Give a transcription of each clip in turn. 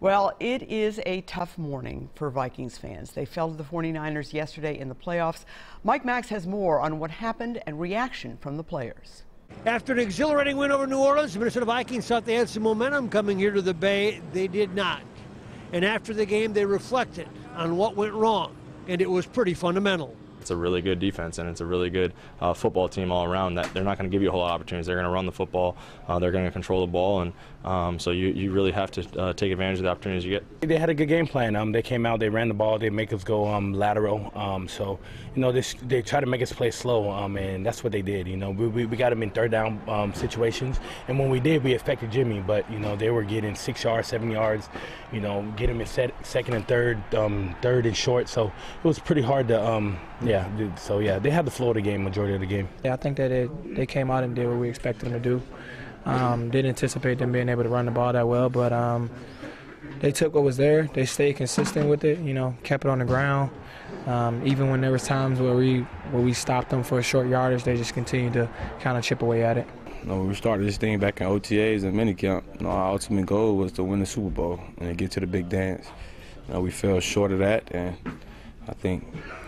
Well, it is a tough morning for Vikings fans. They fell to the 49ers yesterday in the playoffs. Mike Max has more on what happened and reaction from the players. After an exhilarating win over New Orleans, the Minnesota Vikings thought they had some momentum coming here to the Bay. They did not. And after the game, they reflected on what went wrong, and it was pretty fundamental. It's a really good defense and it's a really good uh, football team all around. That they're not going to give you a whole lot of opportunities. They're going to run the football. Uh, they're going to control the ball, and um, so you, you really have to uh, take advantage of the opportunities you get. They had a good game plan. Um, they came out, they ran the ball, they make us go um, lateral. Um, so you know they, they try to make us play slow, um, and that's what they did. You know we, we, we got them in third down um, situations, and when we did, we affected Jimmy. But you know they were getting six yards, seven yards. You know get him in set, second and third, um, third and short. So it was pretty hard to yeah. So yeah, they had the flow of the game majority of the game. Yeah, I think that they, they came out and did what we expected them to do. Um, didn't anticipate them being able to run the ball that well, but um, they took what was there. They stayed consistent with it. You know, kept it on the ground. Um, even when there was times where we where we stopped them for a short yardage, they just continued to kind of chip away at it. You know, we started this thing back in OTAs and minicamp. You know, our ultimate goal was to win the Super Bowl and get to the big dance. You know, we fell short of that, and I think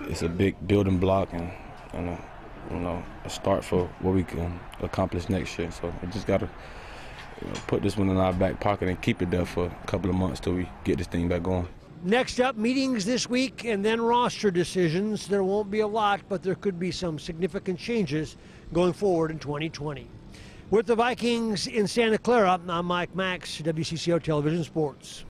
it's a big building block and, and a, you know a start for what we can accomplish next year. So we just gotta you know, put this one in our back pocket and keep it there for a couple of months till we get this thing back going. Next up, meetings this week and then roster decisions. There won't be a lot, but there could be some significant changes going forward in 2020. With the Vikings in Santa Clara, I'm Mike Max, WCCO Television Sports.